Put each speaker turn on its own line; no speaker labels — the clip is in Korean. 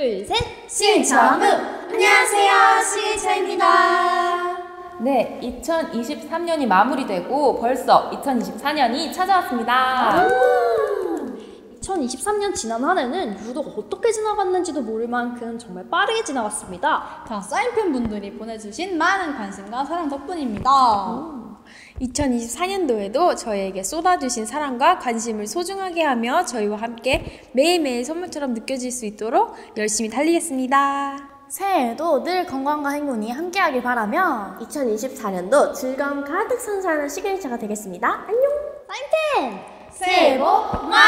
둘, 셋!
신청우! 안녕하세요, 시기차입니다.
네, 2023년이 마무리되고 벌써 2024년이 찾아왔습니다.
2023년 지난 한 해는 유독 어떻게 지나갔는지도 모를 만큼 정말 빠르게 지나갔습니다.
다 사인팬 분들이 보내주신 많은 관심과 사랑 덕분입니다.
2024년도에도 저희에게 쏟아주신 사랑과 관심을 소중하게 하며 저희와 함께 매일매일 선물처럼 느껴질 수 있도록 열심히 달리겠습니다.
새해에도 늘 건강과 행운이 함께하길 바라며 2024년도 즐거움 가득 선사하는 시그니처가 되겠습니다. 안녕!
사인펜!
새해 복 많이 받으세요!